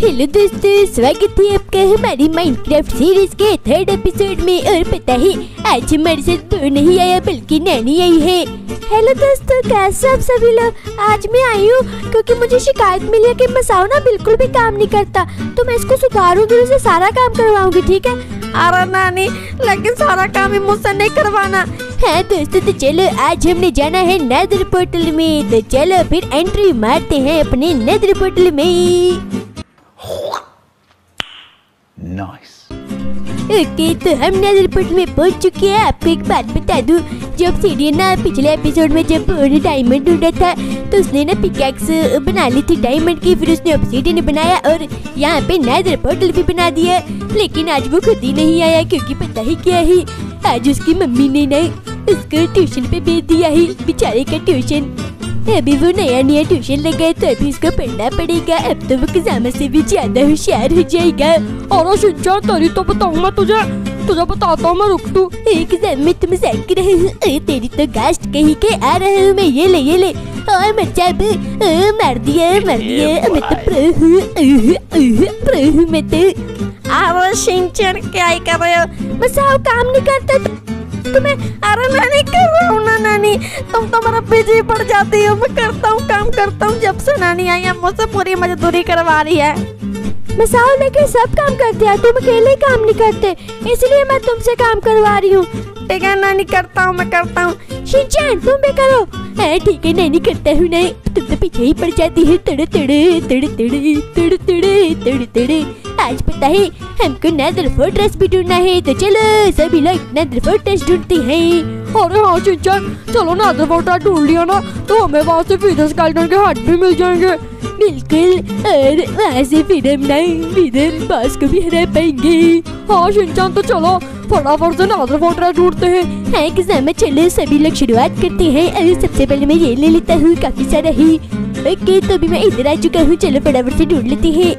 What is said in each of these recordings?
Hello दोस्तों स्वागत है आपका हमारी माइनक्राफ्ट सीरीज़ के थर्ड एपिसोड में। और पता है आज हमारे साथ वो नहीं आया बल्कि नैनी आई है। हेलो दोस्तों कैसे आप सभी लोग? आज मैं आई हूँ क्योंकि मुझे शिकायत मिली है कि मसाओ ना बिल्कुल भी काम नहीं करता। तो मैं इसको सुधारूँगी उसे सारा काम करवाऊँगी ठीक है? अरे नानी लेकिन सारा काम ही मुझसे नहीं करवाना। हाँ दोस्तों तो चलो आज हमने जाना है नेदर पोर्टल में। तो चलो फिर एंट्री मारते हैं अपने नेदर पोर्टल में। Nice. ओके तो हम पोर्टल में पहुँच चुके हैं आपको एक बात बता दूँ जब सीढ़ी ना पिछले एपिसोड में जब ने डायमंड ढूंढा था तो उसने ना पिकैक्स बना ली थी डायमंड की फिर उसने ऑब्सीडियन बनाया और यहाँ पे नेदर पोर्टल भी बना दिया लेकिन आज वो खुद ही नहीं आया क्योंकि पता ही क्या है आज उसकी मम्मी ने ना उसको ट्यूशन पे भेज दिया है बेचारे का ट्यूशन अभी वो नया नया ट्यूशन लगा है तो अभी उसको पढ़ना पड़ेगा अब तो वो किजामा से भी ज़्यादा होशियार हो जाएगा और शिक्षा तेरी तो बताऊँ मैं तुझे तुझे बताता हूँ मैं रुक तू एक एग्ज़ाम में तुम सेक रहे हो तेरी तो गास्ट कहीं के आ रहे हो मैं ये ले ये ले और जा बे मार दिया मार दिया मैं तो प्रो हूँ प्रो हूँ मैं तो अरे शिंचन क्या ही कर रहे हो बस आओ काम नहीं करते तो तुम्हें अरे नानी कर रहा हूँ ना नानी? तुम तो मेरा बिज़ी पड़ जाती हो। मैं करता हूँ काम करता हूँ। जब से नानी आई है मुझसे पूरी मजदूरी करवा रही है। मसाओ लेके सब काम करते हैं तुम अकेले काम नहीं करते। इसलिए मैं तुमसे काम करवा रही हूँ। ठीक है नानी करता हूँ मैं करता हूँ। शिनचैन तुम भी करो। है ठीक है नहीं नहीं करता हूँ नहीं। तुम तो पीछे ही पड़ जाती है। तड़े तड़े तड़े तड़े तड़े तड़े तड़े तड़े। आज पता है हमको नेदर फोर्ट्रेस भी ढूंढना है। तो चलो सभी लोग नेदर फोर्ट्रेस ढूंढते हैं। अरे हाँ शिंचन चलो ना अदर फोटा ढूंढ लिया ना। तो हमें वहाँ से फीडर स्केल्टन के हाथ भी मिल जाएँगे। बिल्कुल और वहाँ से फिर हम ना इधर बॉस को भी हरा पाएँगे। हाँ शिंचन तो चलो। फटाफट से नादर फोटा ढूंढते हैं। है किसान चलो सभी लोग शुरुआत करते हैं। अरे सबसे पहले मैं ये ले लेता हूँ काफ़ी सारा ही। ओके तो अभी मैं इधर आ चुका हूँ। चलो फटाफट से ढूंढ लेती हैं।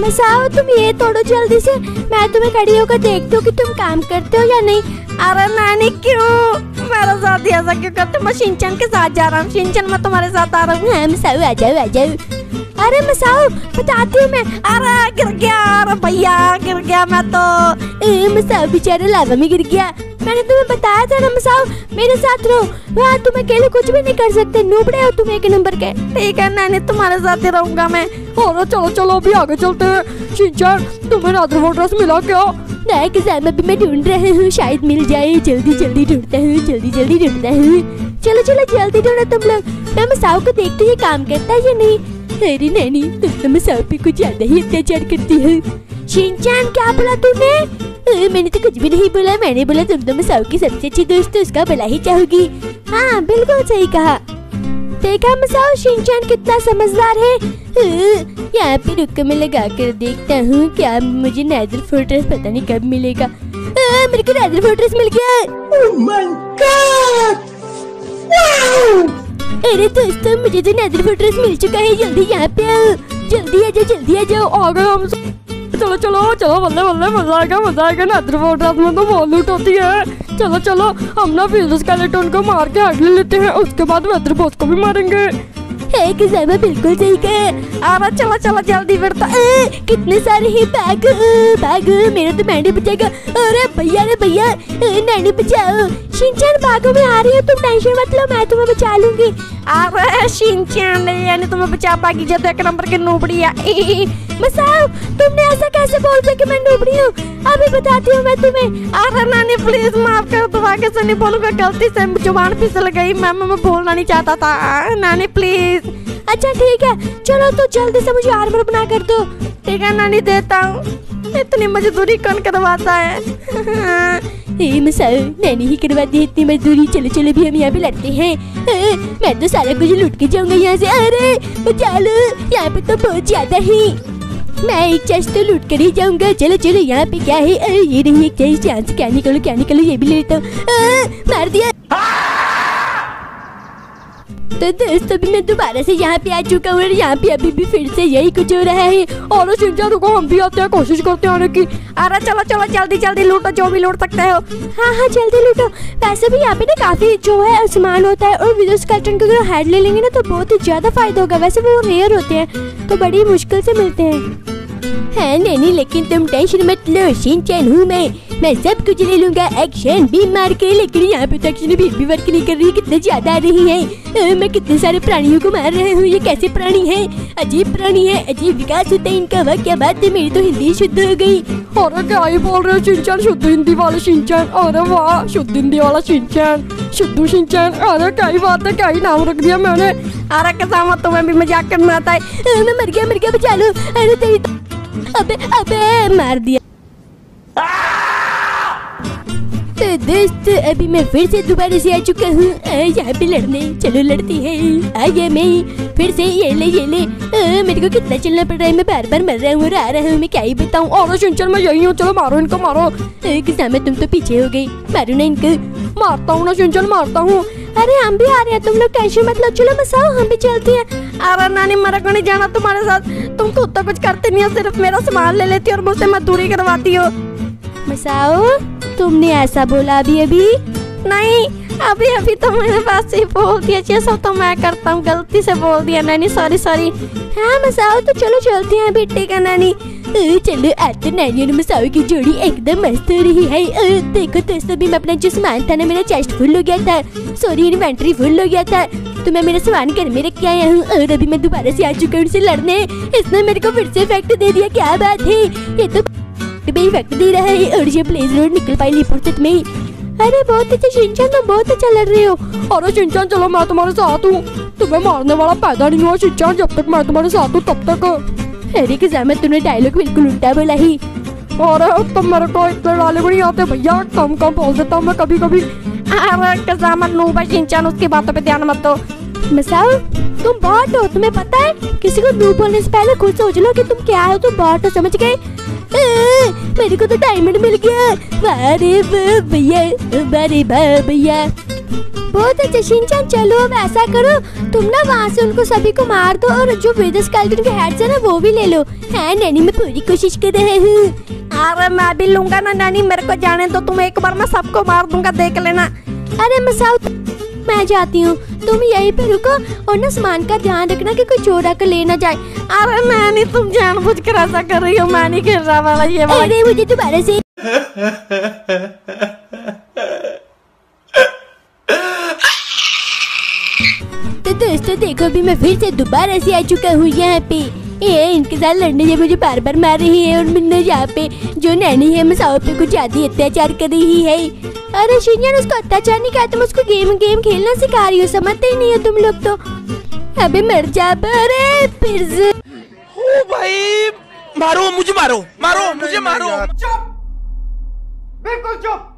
मसाओ तुम ये तोड़ो जल्दी से। मैं तुम्हें खड़ी होकर देखती हूँ कि तुम काम करते हो या नहीं। अरे नानी, क्यों? मेरे साथ ऐसा क्यों करते मैं शिंचन के साथ जा रहा हूँ। शिंचन मैं तुम्हारे साथ आ रहा हूँ। हाँ मसाओ आ जाओ आ जाओ। अरे मसाओ बताती हूँ मैं। अरे, गिर गया। अरे भैया, गिर गया मैं तो। मसाओ बेचारा लावा में गिर गया। मैंने तुम्हें बताया था ना मसाओ मेरे साथ रहो। वहाँ तुम अकेले कुछ भी नहीं कर सकते। नूबड़े हो तुम एक नंबर के। ठीक है, नानी, तुम्हारे साथ ही रहूँगा मैं। और चलो चलो अभी आगे चलते हैं शिंचन तुम्हें नादर फोटोस मिला क्या नया किसान अभी मैं ढूंढ रहा हूँ शायद मिल जाए जल्दी जल्दी ढूंढता हूँ जल्दी जल्दी ढूंढता हूँ चलो चलो जल्दी ढूंढो तुम लोग मैं मसाओ को देखती हूँ काम करता है या नहीं अरे नैनी तुम तो मसाओ पे कुछ ज़्यादा ही अत्याचार करती है शिनचान क्या बोला तूने मैंने तो कुछ भी नहीं बोला मैंने बोला तुम तो मसाओ की सबसे अच्छी दोस्त उसका भला ही चाहोगी हाँ बिल्कुल सही कहा देखा मसाओ शिनचान कितना समझदार है यहाँ पे रुक मैं लगा कर देखता हूँ क्या मुझे नैदर फोर्ट्रेस पता नहीं कब मिलेगा। अ, मेरे को नैदर फोर्ट्रेस मिल गया। Oh अरे दोस्तों मुझे तो नैदर फोर्ट्रेस मिल चुका है। जल्दी यहाँ पे आओ। जल्दी आ जाओ जल्दी आ जाओ। आ गए हम चलो चलो चलो बल्ले बल्ले मज़ा आएगा मज़ा आएगा। नादर फोटोस में तो बहुत लूट होती है। चलो चलो हम ना फ़ील्ड स्केलेटन को मार के हट ले लेते हैं। उसके बाद वेदर बॉस को भी मारेंगे। है कि बिल्कुल सही कहा। अरे चलो चलो, जल्दी फिर तो कितने सारे ही बैग? बैग, मेरा तो मैंने बचाएगा अरे भैया रे भैया नैनी बचाओ। शिनचान बागों में आ रही है तुम टेंशन मत लो मैं तुम्हें बचा लूँगी। अरे शिनचैन यानी तुम्हें बचा पाएगी, जब एक नंबर की नोबड़ी है। मसाओ, तुमने ऐसा कैसे बोल दिया कि मैं डूबड़ी हूँ? अभी बताती हूँ मैं तुम्हें। अरे नानी प्लीज़ माफ़ कर दो आगे से नहीं बोलूँगा। गलती से ज़ुबान फिसल गई, मैं मैं बोलना नहीं चाहता था। नानी प्लीज़ अच्छा ठीक है। चलो तो जल्दी से मुझे आर्मर बना कर दो। ठीक है नानी देता हूँ। इतनी मजदूरी कौन करवाता है? ए मसाओ नैनी ही करवा दी इतनी मजदूरी। चलो चलो भी हम यहाँ पे लड़ते हैं। मैं तो सारा कुछ लूट के जाऊँगा यहाँ से। अरे बचा लो यहाँ पे तो बहुत ज़्यादा ही। मैं एक चेस्ट तो लूट कर ही जाऊँगा। चलो चलो यहाँ पे क्या है? अरे ये रही एक चेस्ट यहाँ से क्या निकलो क्या निकलो ये भी ले लेता हूँ। मार दिया। तो दोस्तों, अभी मैं दोबारा से यहाँ पे आ चुका हूँ और यहाँ पे अभी भी फिर से यही कुछ हो रहा है। और शिनचैन रुको हम भी आते हैं कोशिश करते हैं की अरे चलो चलो, जल्दी जल्दी लूटो, जो भी लूट सकते हो। हाँ हाँ जल्दी लूटो। वैसे भी यहाँ पे ना काफ़ी जो है सामान होता है और विदोस स्केल्टन के अगर हेड ले लेंगे ना तो बहुत ही ज़्यादा फ़ायदा होगा। वैसे वो रेयर होते हैं तो बड़ी मुश्किल से मिलते हैं। हाँ नैनी लेकिन तुम टेंशन मत लो शिनचैन हूँ मैं मैं सब कुछ ले लूँगा एक्शन भी मार के लेकिन यहाँ पे तो एक्शन फिर भी वर्क नहीं कर रही कितने ज़्यादा आ रही है मैं कितने सारे प्राणियों को मार रहा हूँ ये कैसे प्राणी है अजीब प्राणी है अजीब विकास होता है इनका वह क्या बात है मेरी तो हिंदी शुद्ध हो गई अरे क्या ही बोल रहे हो शिनचैन शुद्ध हिंदी वाला शिनचैन अरे वाह शुद्ध हिंदी वाला शिनचैन शुद्ध शिनचैन अरे क्या ही बात है क्या ही नाम रख दिया मैंने अरे कसामा तुम्हें भी मज़ाक करना आता है मैं मर गया मर गया बचा लो अरे तेरी तो... अबे अबे मार दिया। तो दोस्त अभी मैं फिर से दोबारा से आ चुका हूँ। यहाँ पे लड़ने चलो लड़ती है। आ गया मैं फिर से ये ले ये ले। आ, मेरे को कितना चलना पड़ रहा है मैं बार बार मर रहा हूँ और आ रहा हूँ मैं क्या ही बताऊँ। और मैं यही हूँ चलो मारो इनको मारो। किसान में तुम तो पीछे हो गई। मारो ना इनको। मारता हूँ ना सिंचन मारता हूँ। अरे हम भी आ रहे हैं तुम लोग टेंशन मत लो चलो मसाओ हम भी चलते हैं। अरे नानी मेरा को नहीं जाना तुम्हारे साथ। तुम खुद तो कुछ करते नहीं हो सिर्फ़ मेरा सामान ले लेती हो और मुझसे मजदूरी करवाती हो। मसाओ तुमने ऐसा बोला अभी अभी नहीं अभी अभी तो मेरे पास से बोल दिया, जैसा तो मैं करता हूँ, गलती से बोल दिया नैनी सॉरी सॉरी हाँ मसाओ तो चलो चलते हैं बेटे का नैनी। चलो, आज तो नैनी और मसाओ की जोड़ी एकदम मस्त हो रही है। देखो तो सभी में अपना जो सामान था ना, मेरा चेस्ट फुल हो गया था। सॉरी इन्वेंट्री फुल हो गया था। तो मैं मेरा सामान घर में रख के आया हूँ। और अभी मैं दोबारा से आ चुका हूँ उनसे लड़ने। इसने मेरे को फिर से इफ़ेक्ट दे दिया, क्या बात है? ये तो इफ़ेक्ट दे रहा है। और ये प्लेस रोड निकल पाई लिपुर में। अरे बहुत अच्छा शिनचान तुम बहुत अच्छा लड़ रहे हो। अरे शिनचान चलो मैं तुम्हारे साथ हूँ। तुम्हें मारने वाला पैदा नहीं हुआ शिनचान जब तक मैं तुम्हारे साथ हूँ तब तक। अरे किसान तूने डायलॉग बिल्कुल उल्टा बोला ही। अरे तुम मेरे को इतने डाले भी नहीं आते भैया कम कम बोल देता हूँ मैं कभी कभी अरे किसान नूबा शिनचान उसकी बातों पे ध्यान मत दो। मसाओ तुम बॉट हो तुम्हें पता है? किसी को नू बोलने से पहले खुद सोच लो कि तुम क्या हो तुम बॉट हो समझ गए? मेरे को तो डायमंड मिल गया। वारे भैया बहुत अच्छा शिनचान चलो अब ऐसा करो तुम ना वहाँ से उनको सभी को मार दो और जो वेद स्केलेटन के हेड्स है ना वो भी ले लो। है नैनी मैं पूरी कोशिश कर रहा हूँ। अरे मैं भी लूँगा ना नैनी मेरे को जाने तो तुम एक बार मैं सबको मार दूँगा देख लेना। अरे मसाओ मैं जाती हूँ। तुम यहीं पे रुको और ना सामान का ध्यान रखना कि कोई चोर आकर ले ना जाए। अरे मैं नहीं तुम जानबूझ कर ऐसा कर रही हो मैं नहीं खेल रहा वाला ये अरे मुझे दोबारा से तो दोस्तों देखो भी मैं फिर से दोबारा से आ चुका हूँ यहाँ पे। ये इनके साथ लड़ने से मुझे बार बार मार रही है और मैंने यहाँ पे जो नैनी है मसाओ पे कुछ ज़्यादा अत्याचार कर रही है। अरे शिनियन उसको अत्याचार नहीं कहा तुम उसको गेम गेम खेलना सिखा रही हो समझते ही नहीं हो तुम लोग तो। अबे मर जा अरे फिर से। भाई मारो मुझे मारो मारो मुझे मारो। चुप बिल्कुल चुप।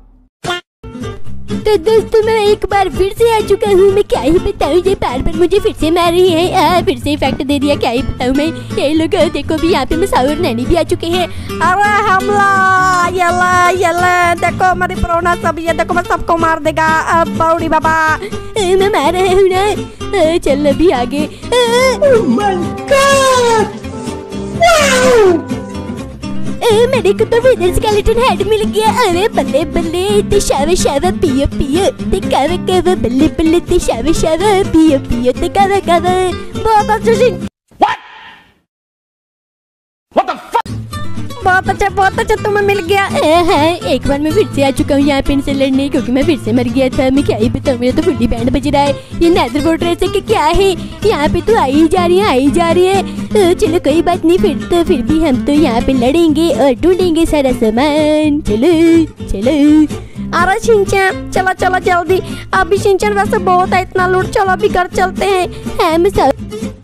तो दोस्तों मैं एक बार फिर से आ चुका हूँ। मैं क्या ही बताऊँ? ये बार बार मुझे फिर से मार रही है। आ, फिर से इफ़ेक्ट दे दिया क्या ही बताऊँ मैं? ये लोग देखो भी यहाँ पे मैं सावर नैनी भी आ चुके हैं। अरे हमला यला यला देखो हमारी प्रोना सब ये देखो मैं सबको मार देगा। अब बाउडी बाबा। मैं मार रहा हूँ ना। चल अभी आगे। मेरे को तो विदर स्केलेटन हेड मिल गया। अरे बल्ले बल्ले ते शावे शावे, पियो पियो ते कावे कावे, बल्ले बल्ले ते शावे शावे, पियो पियो ते कावे कावे। बहुत अच्छा बहुत अच्छा बहुत अच्छा तुम्हें मिल गया। है, एक बार मैं फिर से आ चुका हूँ यहाँ पे इनसे लड़ने, क्योंकि मैं फिर से मर गया था। मैं क्या ही बताऊँ, मेरा तो फुल्ली बैंड बज रहा है। ये नैदर वोटर ऐसे कि क्या है? यहाँ पे तो आई जा रही है आई जा रही है। चलो कोई बात नहीं, फिर तो फिर भी हम तो यहाँ पे लड़ेंगे और ढूंढेंगे सारा सामान। चलो चलो। अरे शिनचैन, चलो चलो जल्दी। अभी शिनचैन वैसे बहुत है, इतना लूट, चलो अभी घर चलते हैं। हाँ मैं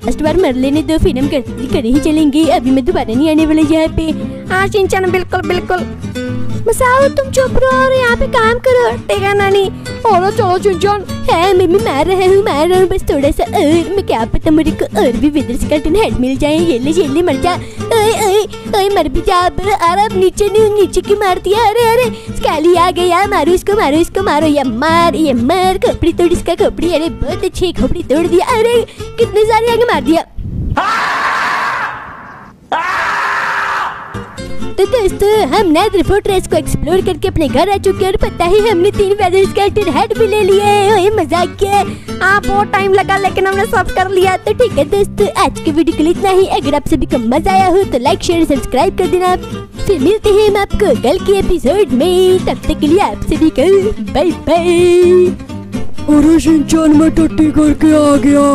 लास्ट बार मर लेने दो फिर हम करते करे ही चलेंगे। अभी मैं दोबारा नहीं आने वाली यहाँ पे। हाँ सिंचन बिल्कुल बिल्कुल। मसाओ तुम चुप रहो और यहाँ पे काम करो है नानी। और चलो शिनचैन है, मैं भी मार रहा हूँ मार रहा हूँ, बस थोड़ा सा और मैं क्या पता मुझे को और भी विदर स्केलेटन हेड मिल जाए, ये ले ये ले, मर जा। ओए ओए ओए मर भी जा अरे अब नीचे नहीं नीचे की मार दिया? अरे अरे, स्कैली आ गया मारो इसको मारो इसको, मारो, ये मार ये मार, खोपड़ी तोड़ इसका, खोपड़ी, अरे, बहुत अच्छी खोपड़ी तोड़ दिया अरे, कितने सारे आगे मार दिया। तो दोस्तों हम नेदर फोर्ट्रेस को एक्सप्लोर करके अपने घर आ चुके हैं और पता ही हमने तीन वेदर स्केल्टन हेड भी ले लिए ओए, मज़ाक क्या आप बहुत टाइम लगा, लेकिन हमने सब कर लिया। तो ठीक है दोस्तों, आज के वीडियो के लिए इतना ही। अगर आप सभी को मज़ा आया हो तो लाइक शेयर सब्सक्राइब कर देना। फिर मिलते हैं हम आपको कल के एपिसोड में। तब तक के लिए आप सभी को बाय बाय अरे शिनचैन मैं टट्टी करके आ गया।